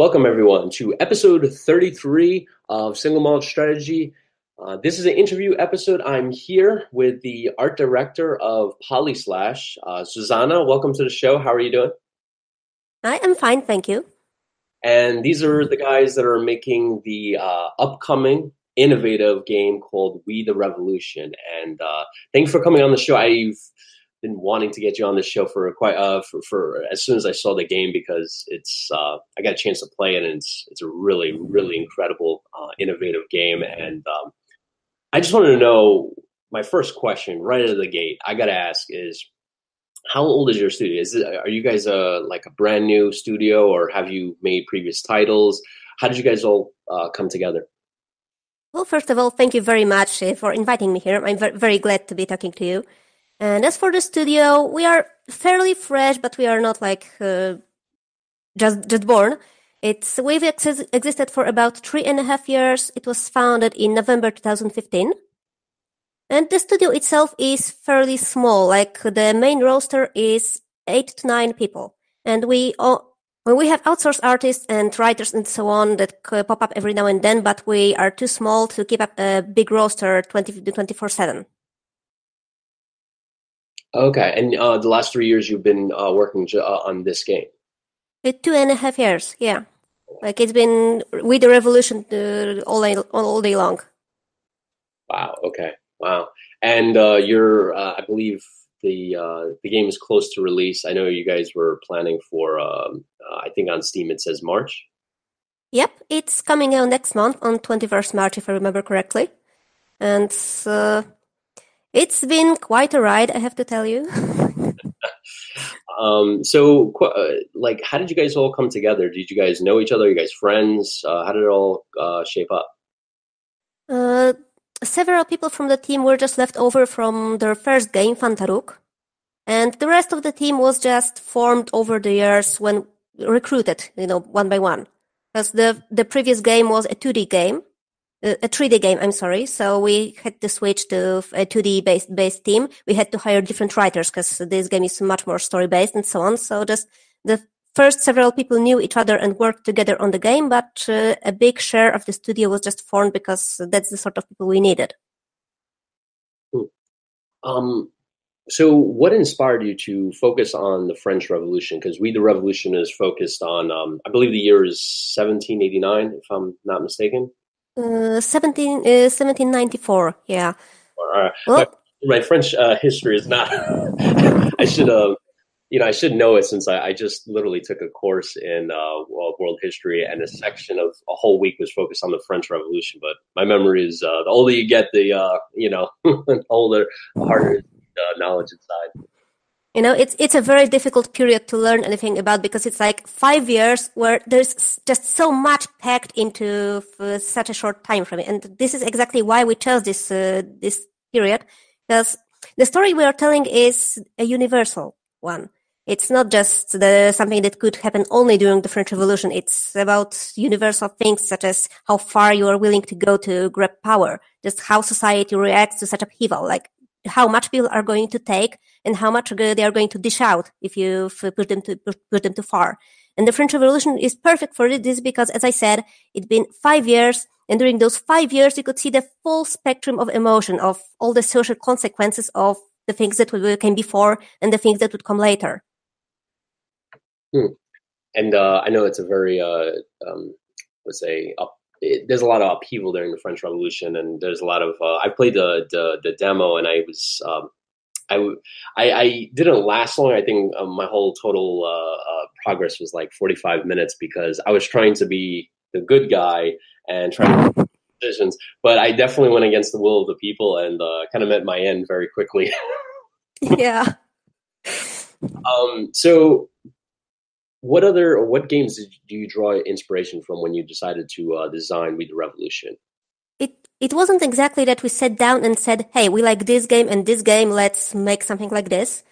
Welcome, everyone, to episode 33 of Single Malt Strategy. Uh, this is an interview episode. I'm here with the art director of Polyslash, uh, Zuzanna. Welcome to the show. How are you doing? I am fine, thank you. And these are the guys that are making the uh, upcoming innovative game called We the Revolution. And uh, thanks for coming on the show. I've been wanting to get you on the show for quite uh for, for as soon as I saw the game because it's uh I got a chance to play it and it's it's a really really incredible uh, innovative game. And um, I just wanted to know my first question right out of the gate I got to ask is how old is your studio? Is it are you guys a like a brand new studio or have you made previous titles? How did you guys all uh, come together? Well first of all thank you very much uh, for inviting me here. I'm very glad to be talking to you and as for the studio, we are fairly fresh, but we are not like uh, just just born. It's we've ex- existed for about three and a half years. It was founded in November 2015, and the studio itself is fairly small. Like the main roster is eight to nine people, and we all, well, we have outsourced artists and writers and so on that pop up every now and then, but we are too small to keep up a big roster 20 to 24 seven. Okay, and uh, the last three years you've been uh, working uh, on this game. Uh, two and a half years, yeah. Like it's been with the revolution uh, all day, all day long. Wow. Okay. Wow. And uh, you're, I believe the the game is close to release. I know you guys were planning for. Um, I think on Steam it says March. Yep, it's coming out next month on twenty first March, if I remember correctly, and it's been quite a ride, I have to tell you. um, so, uh, like, how did you guys all come together? Did you guys know each other? Are you guys friends? Uh, how did it all uh, shape up? Uh, several people from the team were just left over from their first game, Phantaruk. And the rest of the team was just formed over the years when recruited, you know, one by one. Because the, the previous game was a 2D game a 3D game, I'm sorry. So we had to switch to a 2D based, based team. We had to hire different writers because this game is much more story based and so on. So just the first several people knew each other and worked together on the game, but uh, a big share of the studio was just formed because that's the sort of people we needed. Um, so what inspired you to focus on the French Revolution? Because We the Revolution is focused on, um, I believe the year is 1789, if I'm not mistaken. Uh, 17, uh, 1794, yeah. Well, my, my, French uh, history is not. I should have, you know, I should know it since I, I just literally took a course in uh, world history, and a section of a whole week was focused on the French Revolution. But my memory is uh, the older you get, the uh, you know, older, the harder uh, knowledge inside. You know, it's it's a very difficult period to learn anything about because it's like five years where there's just so much packed into such a short time frame, and this is exactly why we chose this uh, this period because the story we are telling is a universal one. It's not just the, something that could happen only during the French Revolution. It's about universal things such as how far you are willing to go to grab power, just how society reacts to such upheaval. Like how much people are going to take and how much they are going to dish out if you put them to put them too far. And the French Revolution is perfect for this because, as I said, it's been five years, and during those five years, you could see the full spectrum of emotion of all the social consequences of the things that came before and the things that would come later. Hmm. And uh, I know it's a very, uh, um, let's say, up it, there's a lot of upheaval during the French Revolution, and there's a lot of. Uh, I played the, the, the demo, and I was. Um, I, I, I, didn't last long. I think um, my whole total uh, uh, progress was like 45 minutes because I was trying to be the good guy and trying to decisions. But I definitely went against the will of the people and uh, kind of met my end very quickly. yeah. Um, so what other what games did do you draw inspiration from when you decided to uh, design We the Revolution? It it wasn't exactly that we sat down and said, "Hey, we like this game and this game. Let's make something like this."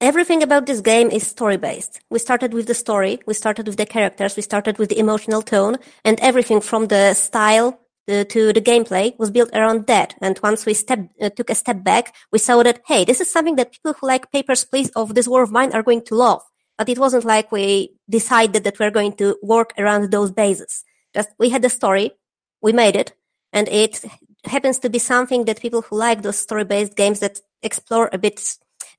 Everything about this game is story based. We started with the story, we started with the characters, we started with the emotional tone, and everything from the style uh, to the gameplay was built around that. And once we step, uh, took a step back, we saw that, hey, this is something that people who like Papers, Please of this War of Mine are going to love but it wasn't like we decided that we're going to work around those bases. Just we had the story, we made it, and it happens to be something that people who like those story-based games that explore a bit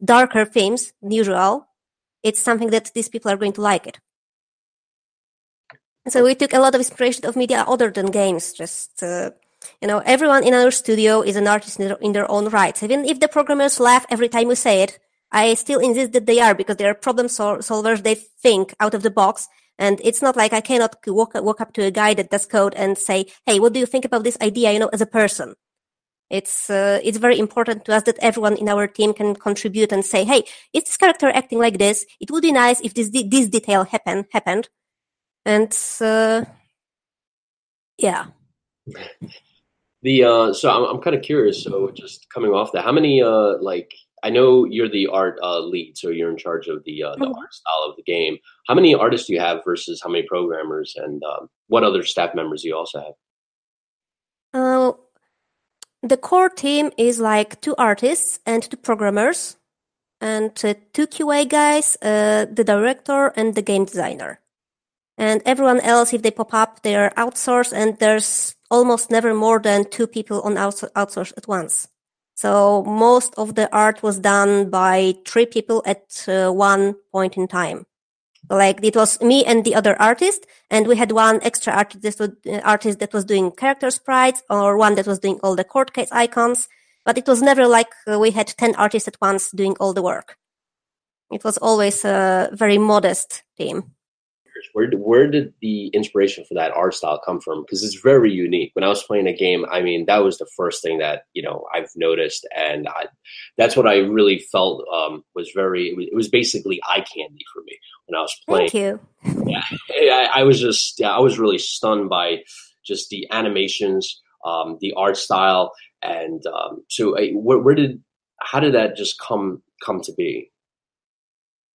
darker themes than usual, it's something that these people are going to like it. So we took a lot of inspiration of media other than games. Just uh, you know, everyone in our studio is an artist in their, in their own right. Even if the programmers laugh every time we say it, I still insist that they are because they are problem sol- solvers. They think out of the box. And it's not like I cannot walk, walk up to a guy that does code and say, Hey, what do you think about this idea? You know, as a person. It's, uh, it's very important to us that everyone in our team can contribute and say, Hey, is this character acting like this? It would be nice if this, this detail happen, happened. And, uh, yeah. The uh, so I'm I'm kind of curious. So just coming off that, how many uh like I know you're the art uh, lead, so you're in charge of the uh, the mm-hmm. art style of the game. How many artists do you have versus how many programmers, and um, what other staff members do you also have? Uh, the core team is like two artists and two programmers, and uh, two QA guys, uh, the director and the game designer. And everyone else, if they pop up, they are outsourced, and there's almost never more than two people on outsource at once. So most of the art was done by three people at uh, one point in time. Like it was me and the other artist, and we had one extra artist uh, artist that was doing character sprites, or one that was doing all the court case icons. But it was never like uh, we had ten artists at once doing all the work. It was always a very modest team where where did the inspiration for that art style come from? Because it's very unique. When I was playing a game, I mean, that was the first thing that you know I've noticed, and I, that's what I really felt um, was very. It was, it was, basically eye candy for me when I was playing. Thank you. Yeah, I, I was just yeah, I was really stunned by just the animations, um, the art style, and um, so I, where, where did how did that just come come to be?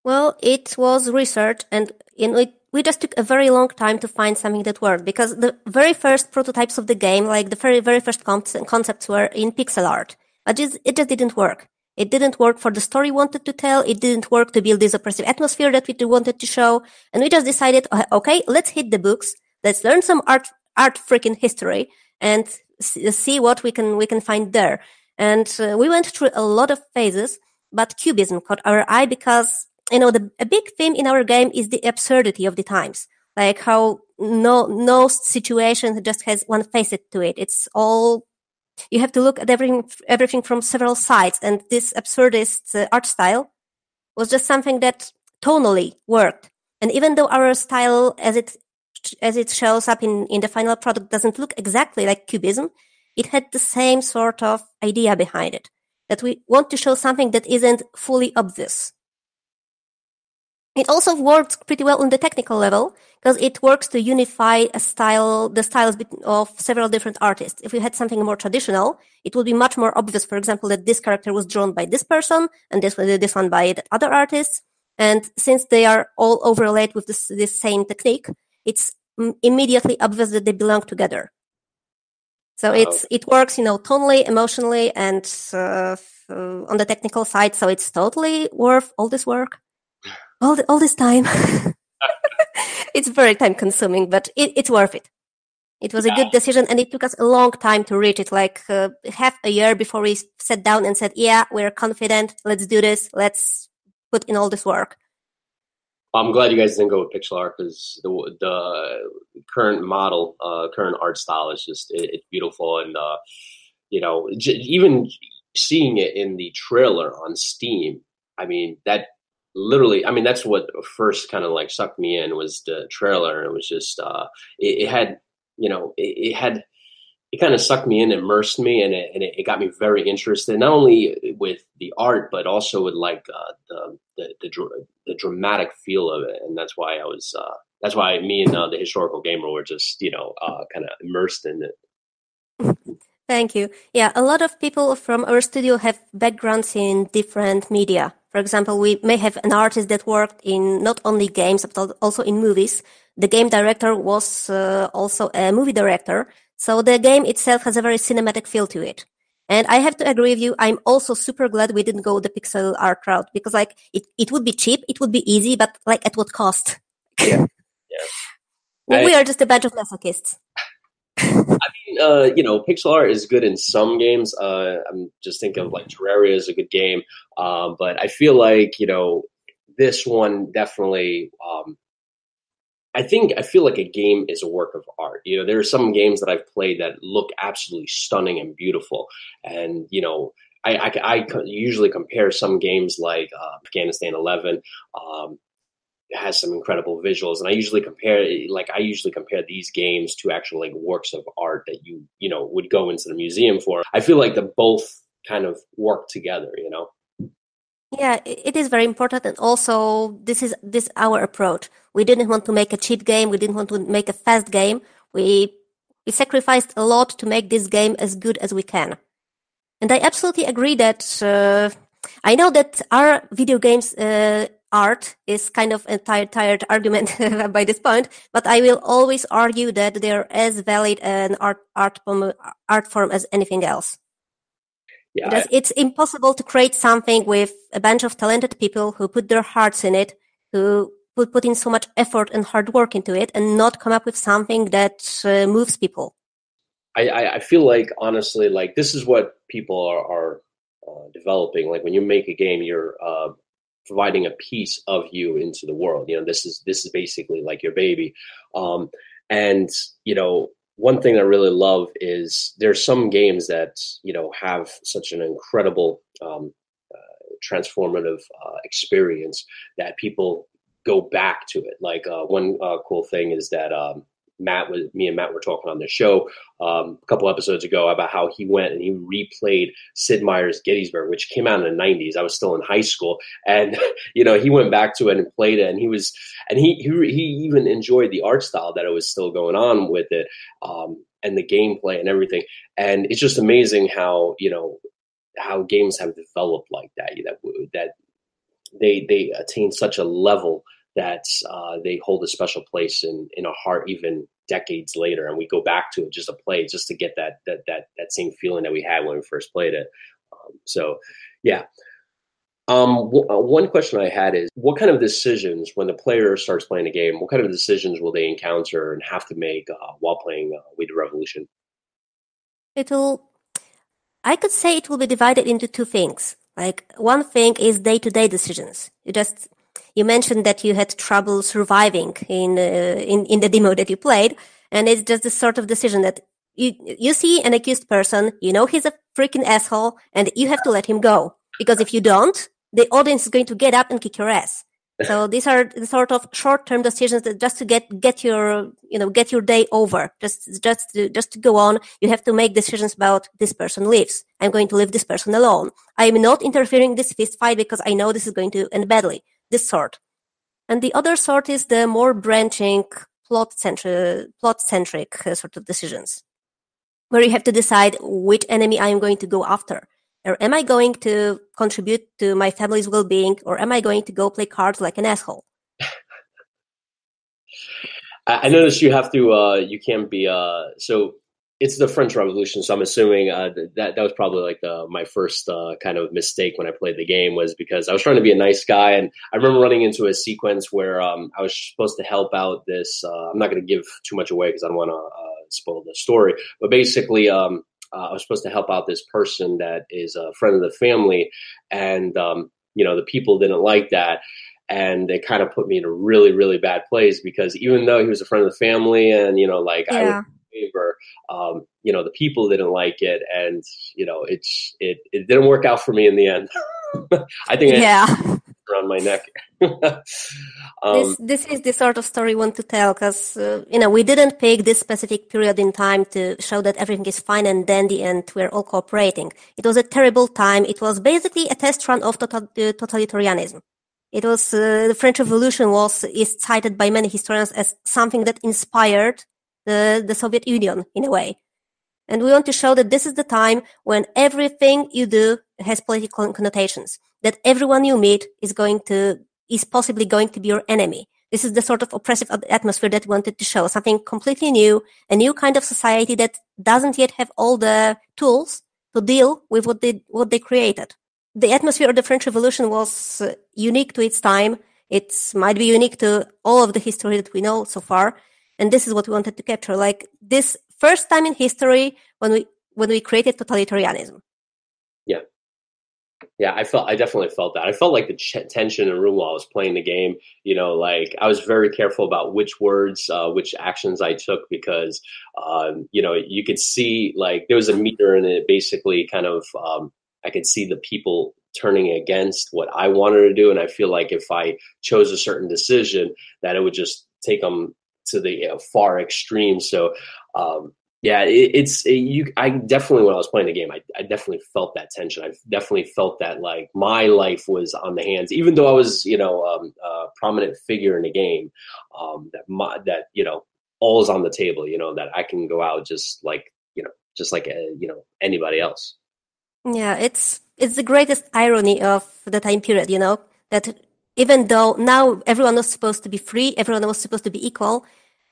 Well, it was research, and in it we just took a very long time to find something that worked because the very first prototypes of the game, like the very, very first concepts were in pixel art, but it just didn't work. It didn't work for the story we wanted to tell. It didn't work to build this oppressive atmosphere that we wanted to show. And we just decided, okay, let's hit the books. Let's learn some art, art freaking history and see what we can, we can find there. And uh, we went through a lot of phases, but cubism caught our eye because you know, the, a big theme in our game is the absurdity of the times. Like how no, no situation just has one facet to it. It's all, you have to look at everything, everything from several sides. And this absurdist uh, art style was just something that tonally worked. And even though our style as it, as it shows up in, in the final product doesn't look exactly like cubism, it had the same sort of idea behind it. That we want to show something that isn't fully obvious. It also works pretty well on the technical level because it works to unify a style, the styles of several different artists. If you had something more traditional, it would be much more obvious, for example, that this character was drawn by this person and this, this one by the other artists. And since they are all overlaid with this, this same technique, it's immediately obvious that they belong together. So it's, it works, you know, tonally, emotionally, and uh, on the technical side. So it's totally worth all this work all, the, all this time. it's very time consuming, but it, it's worth it. It was a good decision and it took us a long time to reach it, like uh, half a year before we sat down and said, yeah, we're confident. Let's do this. Let's put in all this work. I'm glad you guys didn't go with pixel art because the, the current model, uh, current art style is just, it, it's beautiful. And, uh, you know, j- even seeing it in the trailer on Steam, I mean, that literally i mean that's what first kind of like sucked me in was the trailer it was just uh it, it had you know it, it, had it kind of sucked me in immersed me and it, and it, got me very interested not only with the art but also with like uh, the, the the, the dramatic feel of it and that's why i was uh that's why me and uh, the historical gamer were just you know uh kind of immersed in it Thank you. Yeah, a lot of people from our studio have backgrounds in different media. For example, we may have an artist that worked in not only games, but also in movies. The game director was uh, also a movie director. So the game itself has a very cinematic feel to it. And I have to agree with you. I'm also super glad we didn't go the pixel art route because like it, it would be cheap. It would be easy, but like at what cost? Yeah. yeah. well, I, we are just a bunch of masochists. I mean, uh, you know, pixel art is good in some games. Uh, I'm just thinking of like Terraria is a good game. Um, but I feel like, you know, this one definitely, um, I think I feel like a game is a work of art. You know, there are some games that I've played that look absolutely stunning and beautiful, and you know, I, I, I usually compare some games like uh, Afghanistan 11. Um, has some incredible visuals, and I usually compare like I usually compare these games to actual like works of art that you you know would go into the museum for. I feel like the both kind of work together. You know. Yeah, it is very important, and also this is this our approach. We didn't want to make a cheap game. We didn't want to make a fast game. We we sacrificed a lot to make this game as good as we can. And I absolutely agree that uh, I know that our video games uh, art is kind of a tired, tired argument by this point, but I will always argue that they're as valid an art art form, art form as anything else. Yeah, because I, it's impossible to create something with a bunch of talented people who put their hearts in it, who put, put in so much effort and hard work into it and not come up with something that uh, moves people. I, I feel like honestly, like this is what people are, are uh, developing. Like when you make a game, you're uh, providing a piece of you into the world. You know, this is this is basically like your baby. Um, and you know, one thing I really love is there's some games that you know have such an incredible um, uh, transformative uh, experience that people go back to it. Like uh, one uh, cool thing is that um, Matt was me and Matt were talking on the show um, a couple episodes ago about how he went and he replayed Sid Meier's Gettysburg, which came out in the '90s. I was still in high school, and you know he went back to it and played it, and he was and he he, he even enjoyed the art style that it was still going on with it, um, and the gameplay and everything. And it's just amazing how you know how games have developed like that that that they they attain such a level that uh, they hold a special place in in our heart even decades later, and we go back to it just to play, just to get that that that that same feeling that we had when we first played it. Um, so, yeah. Um, w- uh, one question I had is, what kind of decisions when the player starts playing a game? What kind of decisions will they encounter and have to make uh, while playing uh, We the Revolution? It'll, I could say, it will be divided into two things. Like one thing is day-to-day decisions. You just you mentioned that you had trouble surviving in, uh, in, in the demo that you played. And it's just the sort of decision that you, you see an accused person, you know he's a freaking asshole, and you have to let him go. Because if you don't, the audience is going to get up and kick your ass. So these are the sort of short-term decisions that just to get get your you know get your day over, just just to, just to go on. You have to make decisions about this person leaves. I'm going to leave this person alone. I'm not interfering in this fist fight because I know this is going to end badly this sort. And the other sort is the more branching plot-centric, plot-centric uh, sort of decisions, where you have to decide which enemy I am going to go after. Or am I going to contribute to my family's well-being, or am I going to go play cards like an asshole? I noticed you have to. Uh, you can't be. Uh, so it's the French Revolution, so I'm assuming uh, that that was probably like the, my first uh, kind of mistake when I played the game was because I was trying to be a nice guy, and I remember running into a sequence where um, I was supposed to help out this. Uh, I'm not going to give too much away because I don't want to uh, spoil the story, but basically. Um, uh, I was supposed to help out this person that is a friend of the family, and um, you know the people didn't like that, and it kind of put me in a really really bad place because even though he was a friend of the family and you know like yeah. I favor. Um, you know, the people didn't like it, and you know, it's it it didn't work out for me in the end. I think yeah. around my neck. um, this this is the sort of story we want to tell because uh, you know we didn't pick this specific period in time to show that everything is fine and dandy and we're all cooperating. It was a terrible time. It was basically a test run of total, uh, totalitarianism. It was uh, the French Revolution was is cited by many historians as something that inspired the, the Soviet Union in a way. And we want to show that this is the time when everything you do has political connotations, that everyone you meet is going to, is possibly going to be your enemy. This is the sort of oppressive atmosphere that we wanted to show, something completely new, a new kind of society that doesn't yet have all the tools to deal with what they what they created. The atmosphere of the French Revolution was uh, unique to its time. It might be unique to all of the history that we know so far, and this is what we wanted to capture. Like this first time in history when we when we created totalitarianism. Yeah, yeah, I felt I definitely felt that. I felt like the ch- tension in the room while I was playing the game. You know, like I was very careful about which words, uh, which actions I took because, um, you know, you could see like there was a meter and it basically kind of um, I could see the people turning against what I wanted to do, and I feel like if I chose a certain decision, that it would just take them to the you know, far extreme. So um, yeah, it, it's it, you. I definitely when I was playing the game, I, I definitely felt that tension. I definitely felt that like my life was on the hands, even though I was you know um, a prominent figure in the game. Um, that my, that you know all is on the table. You know that I can go out just like you know just like uh, you know anybody else. Yeah, it's it's the greatest irony of the time period. You know that even though now everyone was supposed to be free, everyone was supposed to be equal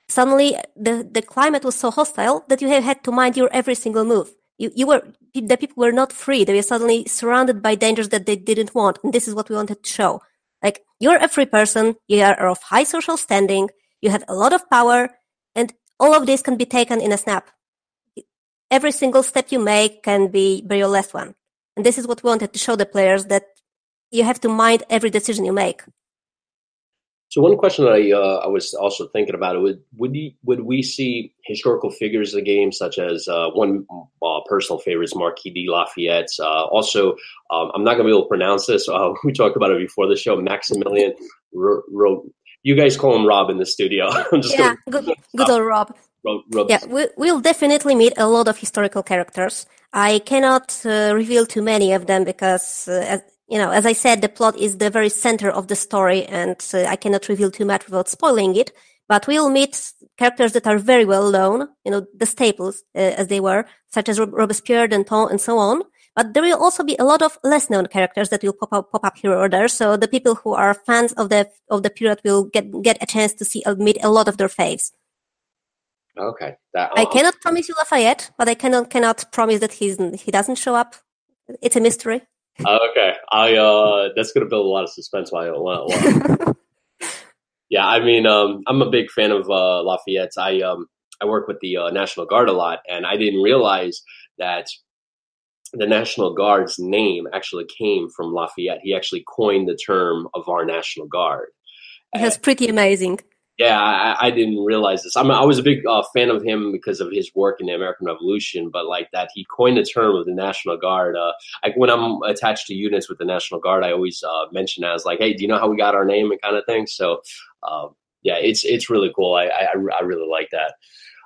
suddenly the, the climate was so hostile that you have had to mind your every single move. You, you were, the people were not free. They were suddenly surrounded by dangers that they didn't want. And this is what we wanted to show. Like, you're a free person. You are of high social standing. You have a lot of power and all of this can be taken in a snap. Every single step you make can be your last one. And this is what we wanted to show the players that you have to mind every decision you make. So one question that I uh, I was also thinking about it would would we, would we see historical figures of the game such as uh, one uh, personal favorite is Marquis de Lafayette. Uh, also, um, I'm not going to be able to pronounce this. Uh, we talked about it before the show. Maximilian, you guys call him Rob in the studio. I'm just yeah, gonna, good, good old Rob. Rob, Yeah, we, will definitely meet a lot of historical characters. I cannot uh, reveal too many of them because, you know, as I said, the plot is the very center of the story and uh, I cannot reveal too much without spoiling it. But we'll meet characters that are very well known, you know, the staples uh, as they were, such as Robespierre, Danton, and so on. But there will also be a lot of less known characters that will pop up, pop up here or there. So the people who are fans of the of the period will get get a chance to see uh, meet a lot of their faves. Okay, that, I cannot promise you Lafayette, but I cannot cannot promise that he's he doesn't show up. It's a mystery. Okay, I uh, that's gonna build a lot of suspense. While Why? yeah, I mean, um, I'm a big fan of uh, Lafayette. I um, I work with the uh, National Guard a lot, and I didn't realize that the National Guard's name actually came from Lafayette. He actually coined the term of our National Guard. That's pretty amazing yeah, I, I, didn't realize this. I mean, I was a big uh, fan of him because of his work in the American Revolution, but like that, he coined the term of the National Guard. Uh, like when I'm attached to units with the National Guard, I always uh, mention as like, "Hey, do you know how we got our name?" and kind of thing. So, um, yeah, it's it's really cool. I I, I really like that.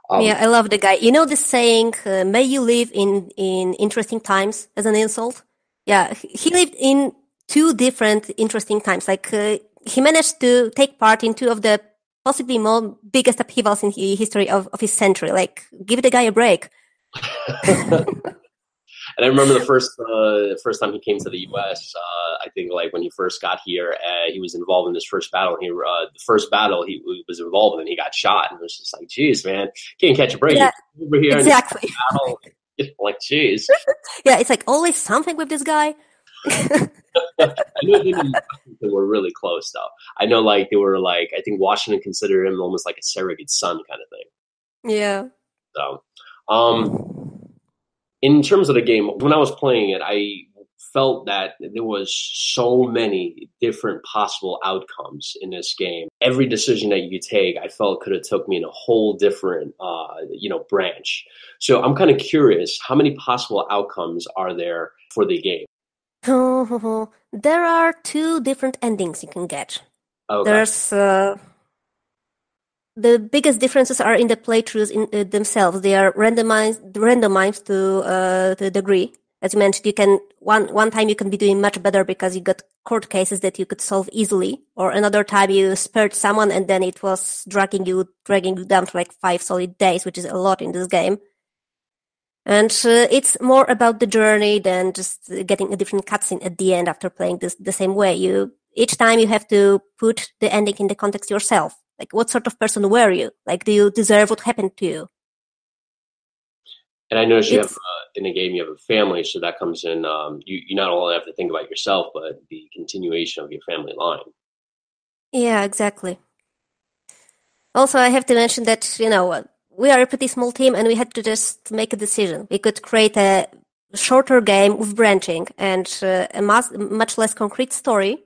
Um, yeah, I love the guy. You know the saying, uh, "May you live in in interesting times" as an insult. Yeah, he lived in two different interesting times. Like uh, he managed to take part in two of the possibly more biggest upheavals in the history of, of his century. Like, give the guy a break. and I remember the first uh, first time he came to the U.S. Uh, I think like when he first got here, uh, he was involved in this first battle. He uh, the first battle he was involved in, and he got shot, and it was just like, "Geez, man, can't catch a break yeah, over here." Exactly. like, "Geez." yeah, it's like always something with this guy. I know him and were really close, though. I know, like they were like I think Washington considered him almost like a surrogate son kind of thing. Yeah. So, um, in terms of the game, when I was playing it, I felt that there was so many different possible outcomes in this game. Every decision that you take, I felt could have took me in a whole different, uh, you know, branch. So I'm kind of curious, how many possible outcomes are there for the game? there are two different endings you can get. Okay. There's uh, the biggest differences are in the playthroughs in uh, themselves. They are randomized, randomized to uh, the degree. As you mentioned, you can one one time you can be doing much better because you got court cases that you could solve easily, or another time you spared someone and then it was dragging you dragging you down for like five solid days, which is a lot in this game. And uh, it's more about the journey than just getting a different cutscene at the end after playing this the same way. You each time you have to put the ending in the context yourself. Like, what sort of person were you? Like, do you deserve what happened to you? And I notice you have uh, in a game you have a family, so that comes in. Um, you you not only have to think about yourself, but the continuation of your family line. Yeah, exactly. Also, I have to mention that you know we are a pretty small team, and we had to just make a decision. We could create a shorter game with branching and uh, a mas- much less concrete story,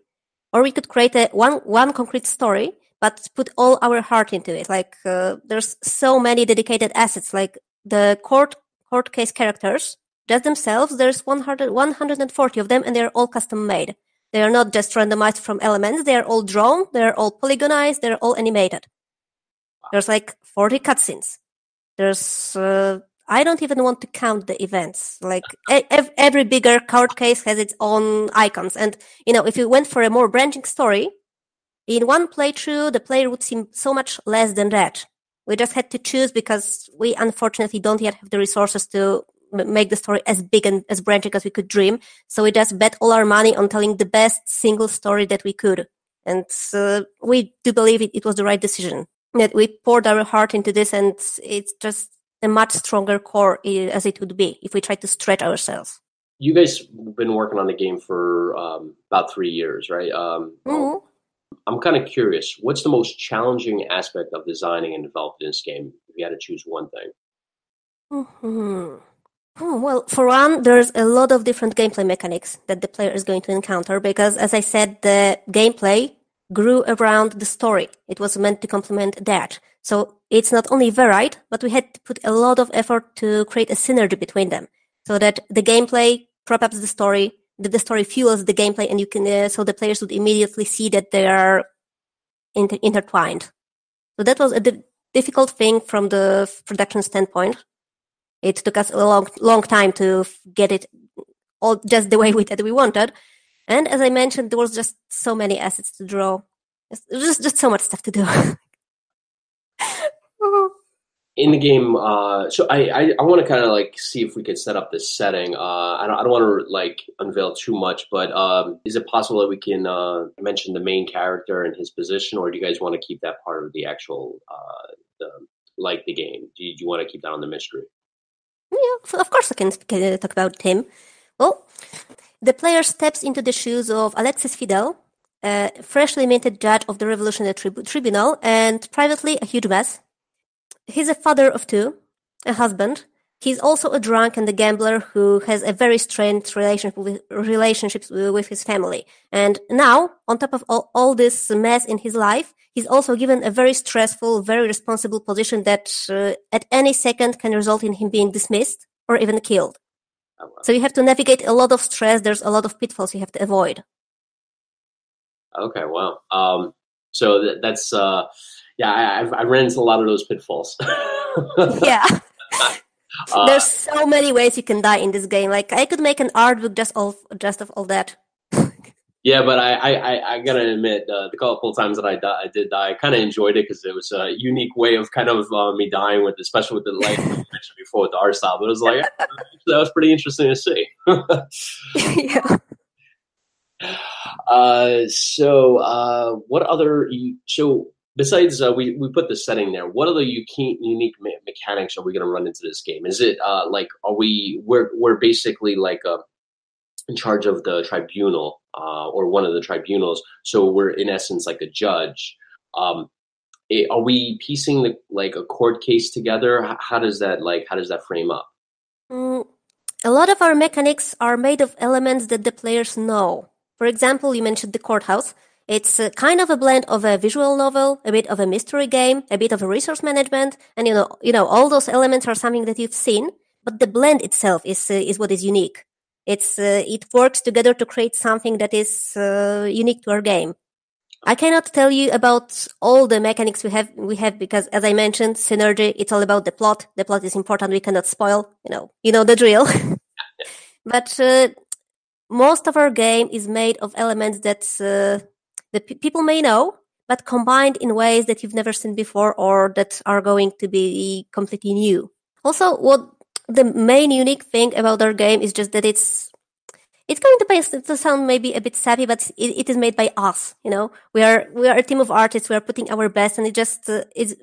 or we could create a one one concrete story but put all our heart into it. Like uh, there's so many dedicated assets, like the court court case characters just themselves. There's 100, 140 of them, and they're all custom made. They are not just randomized from elements. They are all drawn. They're all polygonized. They're all animated. There's like 40 cutscenes. There's uh, I don't even want to count the events. Like ev- every bigger court case has its own icons, and you know if you went for a more branching story, in one playthrough the player would seem so much less than that. We just had to choose because we unfortunately don't yet have the resources to make the story as big and as branching as we could dream. So we just bet all our money on telling the best single story that we could. And uh, we do believe it, it was the right decision. That we poured our heart into this and it's just a much stronger core as it would be if we try to stretch ourselves. You guys have been working on the game for um, about three years, right? Um, mm-hmm. I'm kind of curious. What's the most challenging aspect of designing and developing this game? If you had to choose one thing. Mm-hmm. Oh, well, for one, there's a lot of different gameplay mechanics that the player is going to encounter because, as I said, the gameplay grew around the story. It was meant to complement that. So it's not only varied, but we had to put a lot of effort to create a synergy between them so that the gameplay prop ups the story, that the story fuels the gameplay, and you can, uh, so the players would immediately see that they are inter- intertwined. So that was a di- difficult thing from the production standpoint. It took us a long, long time to get it all just the way we, that we wanted. And as I mentioned, there was just so many assets to draw. Just, just so much stuff to do. in the game, uh, so I, I, I want to kind of like see if we could set up this setting. Uh, I don't, I don't want to like unveil too much, but um, is it possible that we can uh, mention the main character and his position, or do you guys want to keep that part of the actual, uh, the, like the game? Do you, you want to keep that on the mystery? Yeah, of course I can talk about him. Well, the player steps into the shoes of Alexis Fidele, a freshly minted judge of the Revolutionary Trib- Tribunal, and privately a huge mess he's a father of two, a husband. He's also a drunk and a gambler who has a very strained relationship with, relationships with his family. And now, on top of all, all this mess in his life, he's also given a very stressful, very responsible position that uh, at any second can result in him being dismissed or even killed. So you have to navigate a lot of stress. There's a lot of pitfalls you have to avoid. Okay, wow. Um, so th- that's uh, yeah, I, I've, I ran into a lot of those pitfalls. yeah. Uh, There's so many ways you can die in this game. Like I could make an art book just all just of all that. Yeah, but I I, I gotta admit, uh, the couple times that I, di- I did die, I kind of enjoyed it because it was a unique way of kind of uh, me dying with, especially with the like I mentioned before with the art style. But it was like that was pretty interesting to see. yeah. Uh, so uh, what other so besides uh, we, we put the setting there what other unique, unique me- mechanics are we going to run into this game is it uh, like are we we're, we're basically like uh, in charge of the tribunal uh, or one of the tribunals. So we're in essence like a judge. Um, it, are we piecing the, like a court case together? How, how does that like how does that frame up? Mm, a lot of our mechanics are made of elements that the players know. For example you mentioned the courthouse. It's kind of a blend of a visual novel, a bit of a mystery game, a bit of a resource management, and you know, you know, all those elements are something that you've seen, but the blend itself is uh, is what is unique. It's uh, it works together to create something that is uh, unique to our game. I cannot tell you about all the mechanics we have we have because as I mentioned, synergy, it's all about the plot. The plot is important. We cannot spoil, you know, you know the drill. but uh, most of our game is made of elements that uh, that p- people may know, but combined in ways that you've never seen before or that are going to be completely new. Also, what the main unique thing about our game is just that it's it's going to, be, to sound maybe a bit sappy, but it, it is made by us. You know, we are we are a team of artists. We are putting our best, and it just uh, it's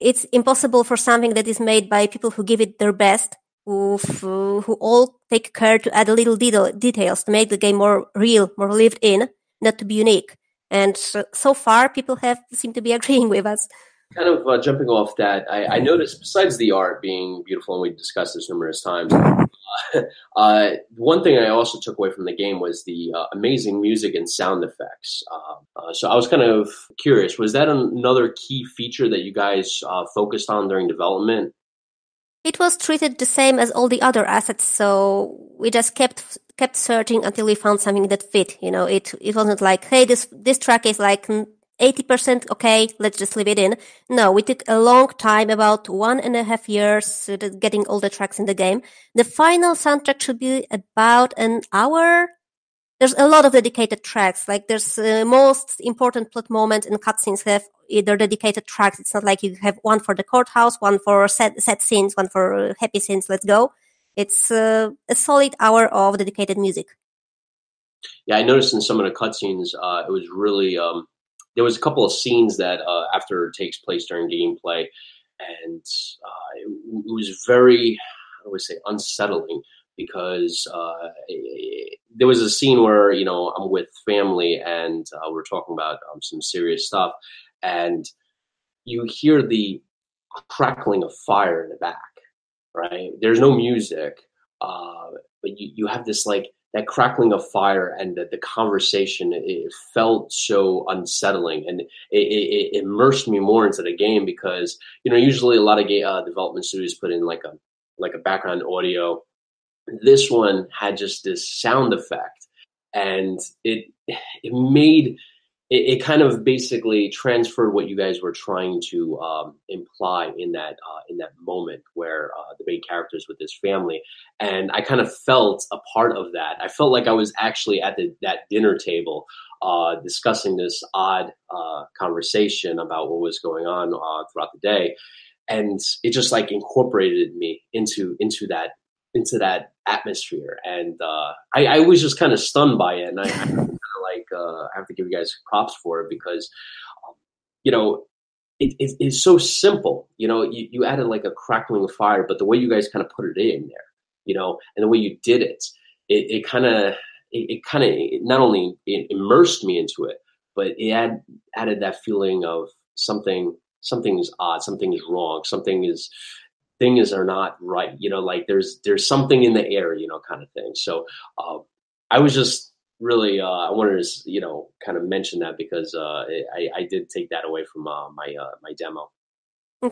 it's impossible for something that is made by people who give it their best, who who all take care to add little detail, details to make the game more real, more lived in, not to be unique. And so, so far, people have seem to be agreeing with us. Kind of uh, jumping off that, I, I, noticed besides the art being beautiful, and we discussed this numerous times, uh, one thing I also took away from the game was the uh, amazing music and sound effects. Um, uh, so I was kind of curious: was that another key feature that you guys uh, focused on during development? It was treated the same as all the other assets, so we just kept kept searching until we found something that fit. You know, it it wasn't like, hey, this this track is like 80% okay, let's just leave it in. No, we took a long time, about one and a half years, uh, getting all the tracks in the game. The final soundtrack should be about an hour. There's a lot of dedicated tracks. Like there's uh, most important plot moments and cutscenes have either dedicated tracks. It's not like you have one for the courthouse, one for set, set scenes, one for uh, happy scenes. Let's go. It's uh, a solid hour of dedicated music. Yeah, I noticed in some of the cutscenes, uh, it was really, um, there was a couple of scenes that uh, after takes place during gameplay, and uh, it, it, was very, I would say, unsettling because uh, it, there was a scene where you know I'm with family and uh, we're talking about um, some serious stuff, and you hear the crackling of fire in the back, right? There's no music, uh, but you, you have this like that crackling of fire and the, the conversation it, felt so unsettling. And it, it, it, immersed me more into the game because you know usually a lot of uh, development studios put in like a like a background audio. This one had just this sound effect and it it made it, it, kind of basically transferred what you guys were trying to um, imply in that uh, in that moment where uh, the main characters with his family, and I kind of felt a part of that. I felt like I was actually at the, that dinner table uh, discussing this odd uh, conversation about what was going on uh, throughout the day, and it just like incorporated me into into that into that atmosphere, and uh, I, I was just kind of stunned by it, and I like uh, I have to give you guys props for it because um, you know it, it, it's so simple. You know, you, you added like a crackling fire, but the way you guys kind of put it in there, you know, and the way you did it, it, kind of it, it kind of not only immersed me into it, but it add, added that feeling of something something is odd, something is wrong, something is things are not right. You know, like there's there's something in the air, you know, kind of thing. So uh, I was just really uh, I wanted to you know kind of mention that because uh, I, I did take that away from uh, my uh, my demo.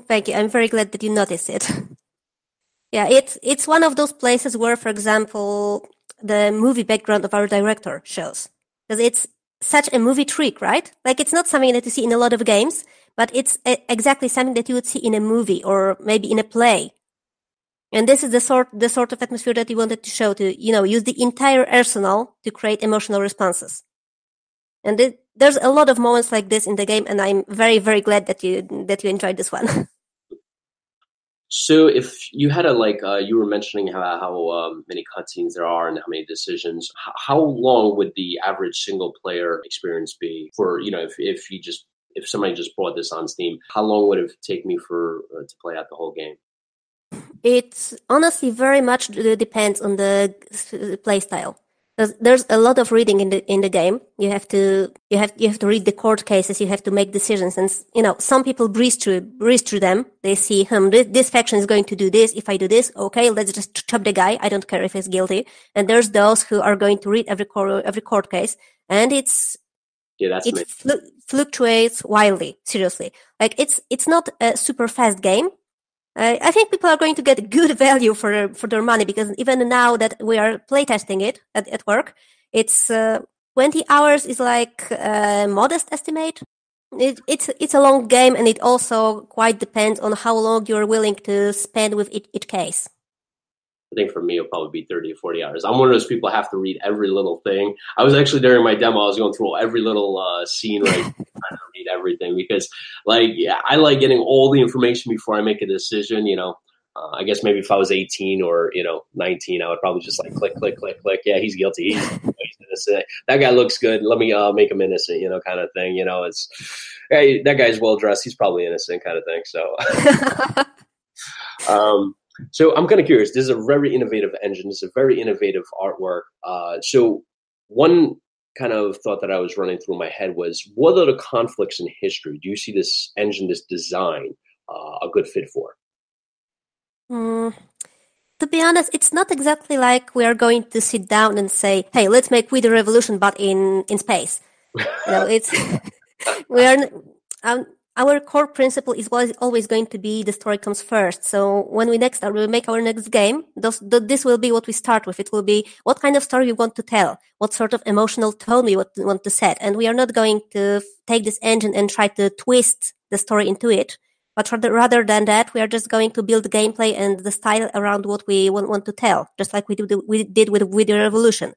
Thank you. I'm very glad that you noticed it. yeah, it's it's one of those places where, for example, the movie background of our director shows because it's such a movie trick, right? Like it's not something that you see in a lot of games, but it's a, exactly something that you would see in a movie or maybe in a play and this is the sort, the sort of atmosphere that we wanted to show to, you know, use the entire arsenal to create emotional responses. And it, there's a lot of moments like this in the game, and I'm very, very glad that you, that you enjoyed this one. so if you had a, like, uh, you were mentioning how, how um, many cutscenes there are and how many decisions, how long would the average single player experience be for, you know, if, if you just, if somebody just brought this on Steam, how long would it take me for, uh, to play out the whole game? It honestly very much depends on the playstyle. There's, a lot of reading in the in the game. You have to you have you have to read the court cases. You have to make decisions, and you know some people breeze through breeze through them. They see, hmm, this, this faction is going to do this. If I do this, okay, let's just chop the guy. I don't care if he's guilty. And there's those who are going to read every court every court case, and it's yeah, that's it fl- fluctuates wildly. Seriously, like it's it's not a super fast game, uh, I think people are going to get good value for for their money because even now that we are playtesting it at, at work, it's uh, 20 hours is like a modest estimate. It, it's it's a long game and it also quite depends on how long you're willing to spend with each, each case. I think for me, it'll probably be 30 or 40 hours. I'm one of those people have to read every little thing. I was actually during my demo, I was going through every little uh, scene, right? trying to read everything because, like, yeah, I like getting all the information before I make a decision. You know, uh, I guess maybe if I was 18 or, you know, 19, I would probably just like click, click, click, click. Yeah, he's guilty. He's, he's innocent. That guy looks good. Let me uh, make him innocent, you know, kind of thing. You know, it's hey, that guy's well dressed. He's probably innocent, kind of thing. So, um, so I'm kind of curious. This is a very innovative engine. This is a very innovative artwork. Uh, so one kind of thought that I was running through my head was, what are the conflicts in history? Do you see this engine, this design, uh, a good fit for? Mm, to be honest, it's not exactly like we are going to sit down and say, "Hey, let's make We the Revolution, but in in space." you know, it's we are. Um, our core principle is always going to be the story comes first. So when we next we make our next game, those, this will be what we start with. It will be what kind of story we want to tell, what sort of emotional tone we want to set, and we are not going to take this engine and try to twist the story into it. But rather, rather than that, we are just going to build gameplay and the style around what we want, want to tell, just like we, do, we did with, the revolution.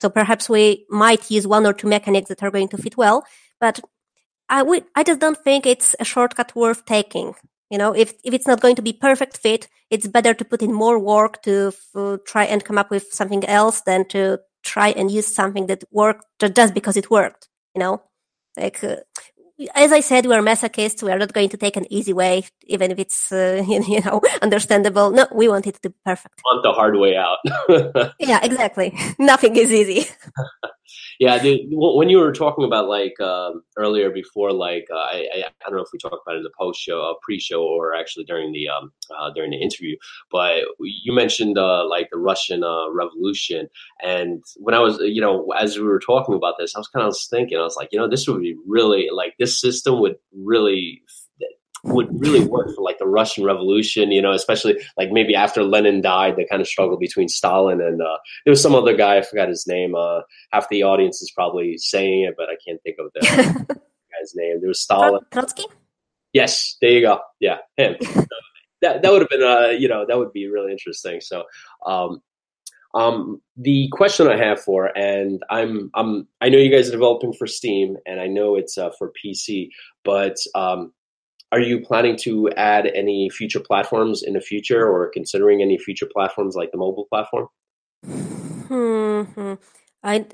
So perhaps we might use one or two mechanics that are going to fit well, but I I just don't think it's a shortcut worth taking. You know, if, if it's not going to be perfect fit, it's better to put in more work to try and come up with something else than to try and use something that worked just because it worked. You know, like uh, as I said, we're masochists. We are not going to take an easy way, even if it's uh, you know understandable. No, we want it to be perfect. Want the hard way out. yeah, exactly. Nothing is easy. yeah, dude, when you were talking about like um, earlier before, like uh, I, I, I don't know if we talked about it in the post show, uh, pre show, or actually during the um, uh, during the interview, but you mentioned uh, like the Russian uh, Revolution, and when I was you know as we were talking about this, I was kind of thinking, I was like, you know, this would be really like this system would really would really work for like the Russian Revolution, you know, especially like maybe after Lenin died, the kind of struggle between Stalin and uh, there was some other guy, I forgot his name. Uh, half the audience is probably saying it, but I can't think of the guy's name. There was Stalin. Trotsky? Yes, there you go. Yeah, him. that that would have been, uh, you know, that would be really interesting. So, um, um, the question I have for, and I'm, I'm, I know you guys are developing for Steam, and I know it's uh, for PC, but um, are you planning to add any future platforms in the future or considering any future platforms like the mobile platform? Hmm. I,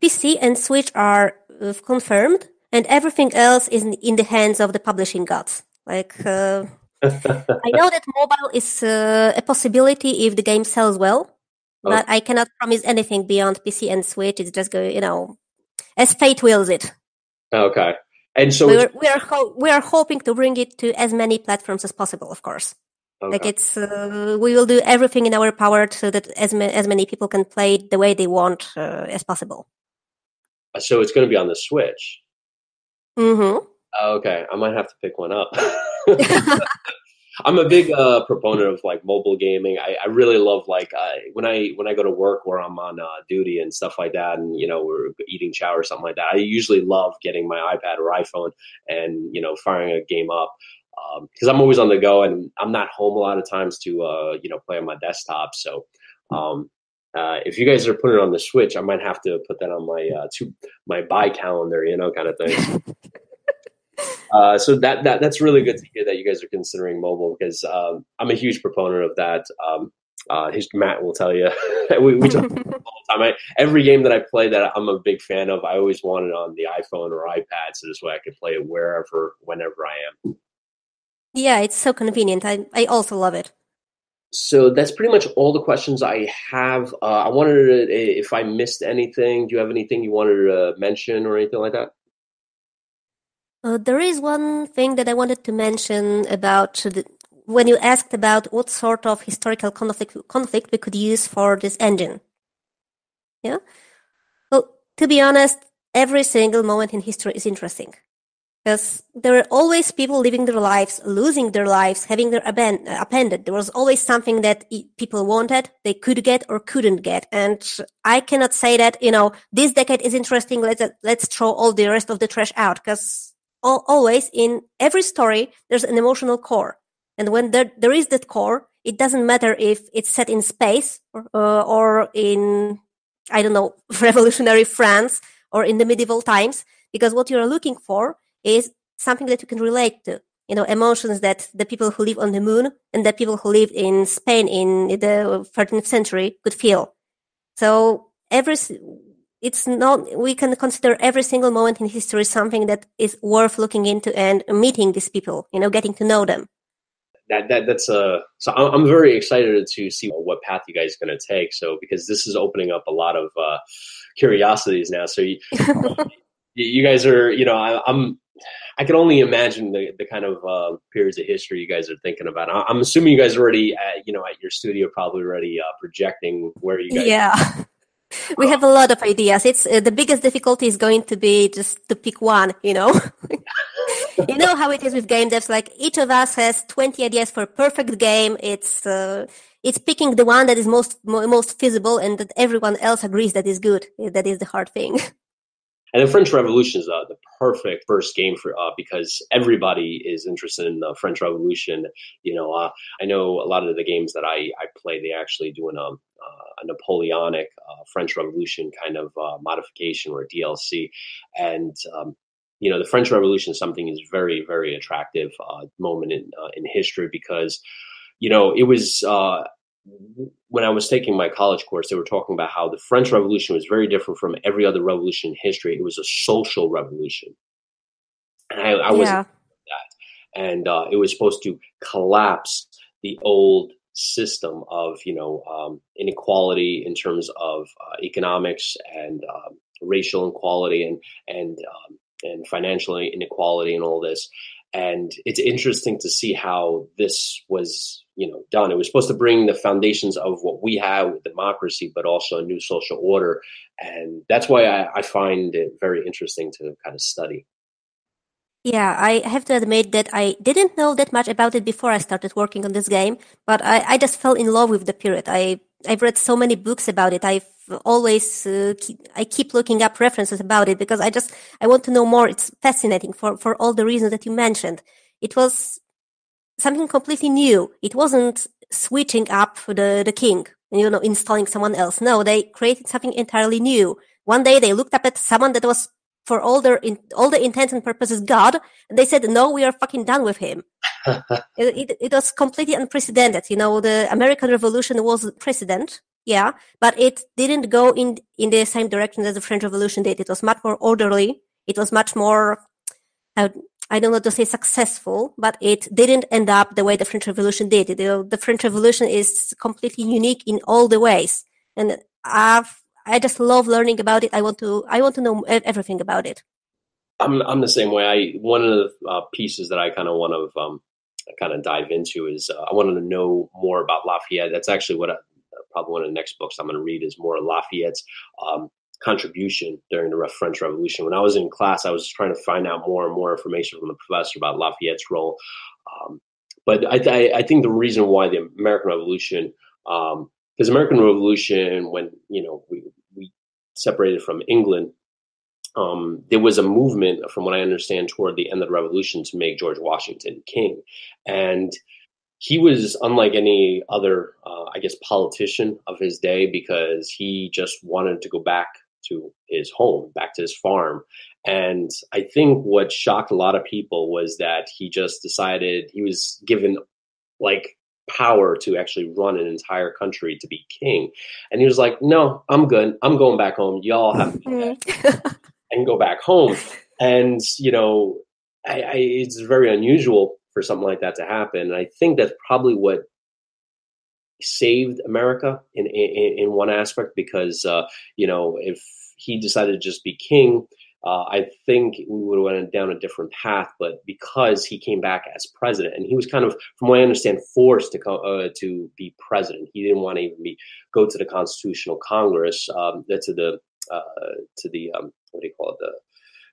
PC and Switch are uh, confirmed, and everything else is in, the hands of the publishing gods. Like, uh, I know that mobile is uh, a possibility if the game sells well. But I cannot promise anything beyond PC and Switch. It's just going, you know, as fate wills it. Okay. And so we are we are, ho- we are hoping to bring it to as many platforms as possible, of course. Okay. Like it's uh, we will do everything in our power so that as ma- as many people can play it the way they want uh, as possible. So it's going to be on the Switch. Mm-hmm. Okay, I might have to pick one up. I'm a big uh, proponent of like mobile gaming. I, I really love like when I when I go to work where I'm on uh, duty and stuff like that, and you know we're eating chow or something like that. I usually love getting my iPad or iPhone and you know firing a game up because um, I'm always on the go and I'm not home a lot of times to uh, you know play on my desktop. So um, uh, if you guys are putting it on the Switch, I might have to put that on my uh, to my buy calendar, you know, kind of thing. Uh, so that, that that's really good to hear that you guys are considering mobile because um, I'm a huge proponent of that. Um, uh, his, Matt will tell you we, we talk all the time. I, every game that I play that I'm a big fan of, I always want it on the iPhone or iPad, so this way I can play it wherever, whenever I am. Yeah, it's so convenient. I I also love it. So that's pretty much all the questions I have. Uh, I wanted to, if I missed anything, do you have anything you wanted to mention or anything like that? Uh, there is one thing that I wanted to mention about the, when you asked about what sort of historical conflict, conflict we could use for this engine. Yeah. Well, to be honest, every single moment in history is interesting because there are always people living their lives, losing their lives, having their aben- appended. There was always something that people wanted, they could get or couldn't get. And I cannot say that, you know, this decade is interesting. Let's, let's throw all the rest of the trash out because always in every story, there's an emotional core. And when there, there is that core, it doesn't matter if it's set in space or, uh, or in, I don't know, revolutionary France or in the medieval times, because what you're looking for is something that you can relate to. You know, emotions that the people who live on the moon and the people who lived in Spain in the 13th century could feel. So every, it's not, we can consider every single moment in history something that is worth looking into and meeting these people, you know, getting to know them. That, that that's a so I'm very excited to see what path you guys are going to take. So because this is opening up a lot of uh, curiosities now. So you, you guys are you know I, am I can only imagine the, the kind of uh, periods of history you guys are thinking about. I'm assuming you guys are already at, you know at your studio probably already uh, projecting where you guys. Yeah. We have a lot of ideas. It's uh, the biggest difficulty is going to be just to pick one. You know, you know how it is with game devs. Like each of us has twenty ideas for a perfect game. It's uh, it's picking the one that is most most feasible and that everyone else agrees that is good. That is the hard thing. And the French Revolution is uh, the perfect first game for uh, because everybody is interested in the French Revolution. You know, uh, I know a lot of the games that I, I play, they actually do an, um, a Napoleonic uh, French Revolution kind of uh, modification or DLC. And um, you know, the French Revolution is something is very, very attractive moment in in history because you know it was when I was taking my college course, they were talking about how the French Revolution was very different from every other revolution in history. It was a social revolution, and I, I was that, and uh, it was supposed to collapse the old system of you know um, inequality in terms of uh, economics and um, racial inequality and and um, and financial inequality and all this. And it's interesting to see how this was you know done. It was supposed to bring the foundations of what we have with democracy, but also a new social order, and that's why I, I find it very interesting to kind of study. Yeah, I have to admit that I didn't know that much about it before I started working on this game, but I, I just fell in love with the period. I I've read so many books about it. I've always uh, keep, I keep looking up references about it because I just I want to know more. It's fascinating for for all the reasons that you mentioned. It was something completely new. It wasn't switching up the, the king, you know, installing someone else. No, they created something entirely new. One day they looked up at someone that was for all their, in, all the intents and purposes God, and they said, no, we are fucking done with him. it, it, it was completely unprecedented. You know, the American Revolution was precedent. Yeah, but it didn't go in, in the same direction as the French Revolution did. It was much more orderly. It was much more, uh, I don't know to say successful, but it didn't end up the way the French Revolution did. The, the French Revolution is completely unique in all the ways, and I've I just love learning about it. I want to I want to know everything about it. I'm I'm the same way. I one of the uh, pieces that I kind of want to um, kind of dive into is uh, I wanted to know more about Lafayette. That's actually what I, probably one of the next books I'm going to read is more Lafayette's um, contribution during the French Revolution. When I was in class, I was trying to find out more and more information from the professor about Lafayette's role. Um, but I, I, I, think the reason why the American Revolution, because American Revolution, when you know we we separated from England, um, there was a movement, from what I understand, toward the end of the Revolution to make George Washington king, and he was unlike any other, uh, I guess, politician of his day because he just wanted to go back to his home, back to his farm. And I think what shocked a lot of people was that he just decided he was given like power to actually run an entire country to be king. And he was like, no, I'm good. I'm going back home. Y'all have to mm-hmm. and go back home. And, you know, I, I, it's very unusual for something like that to happen. And I think that's probably what saved America in in, in one aspect because uh, you know if he decided to just be king, uh, I think we would have went down a different path. But because he came back as president, and he was kind of, from what I understand, forced to co- uh, to be president. He didn't want to even be go to the Constitutional Congress, um, to the uh, to the um, what do you call it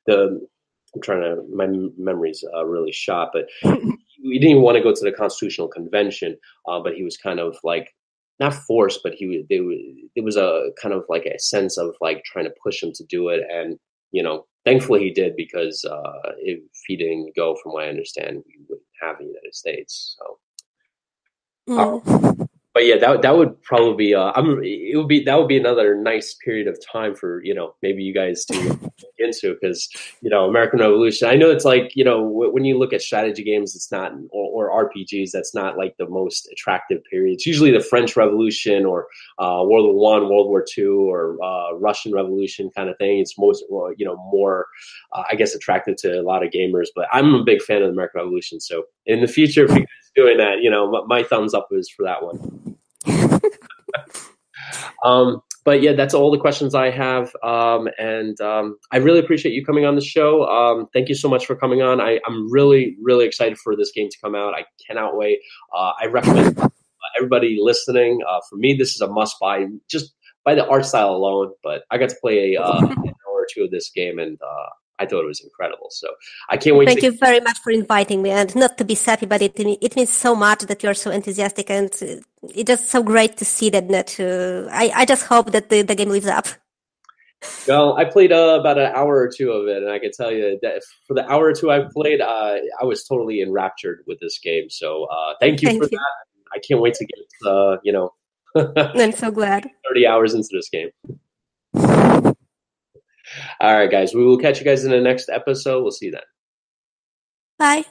the the I'm trying to my memory's uh, really shot, but he didn't even want to go to the Constitutional Convention, uh, but he was kind of like not forced, but he they, it was a kind of like a sense of like trying to push him to do it, and you know, thankfully he did because uh, if he didn't go, from what I understand, we wouldn't have the United States. So, mm. uh, but yeah, that that would probably be uh, I'm it would be that would be another nice period of time for you know maybe you guys to into because you know American Revolution. I know it's like you know when you look at strategy games, it's not or, or RPGs. That's not like the most attractive period. It's usually the French Revolution or uh, World War One, World War Two, or uh, Russian Revolution kind of thing. It's most you know more, uh, I guess, attractive to a lot of gamers. But I'm a big fan of the American Revolution. So in the future, if you guys doing that, you know, my, my thumbs up is for that one. um, but yeah, that's all the questions I have. Um, and um, I really appreciate you coming on the show. Um, thank you so much for coming on. I, am really, really excited for this game to come out. I cannot wait. Uh, I recommend everybody listening. Uh, for me, this is a must buy just by the art style alone. But I got to play uh, an hour or two of this game, and uh, I thought it was incredible. So I can't wait. Thank to- you very much for inviting me, and not to be sappy, but it it means so much that you're so enthusiastic, and it's just so great to see that. That uh, I I just hope that the, the game lives up. Well, I played uh, about an hour or two of it, and I can tell you that for the hour or two I played, uh, I was totally enraptured with this game. So uh, thank you thank for you. that. I can't wait to get uh, you know. I'm so glad. Thirty hours into this game. All right, guys. We will catch you guys in the next episode. We'll see you then. Bye.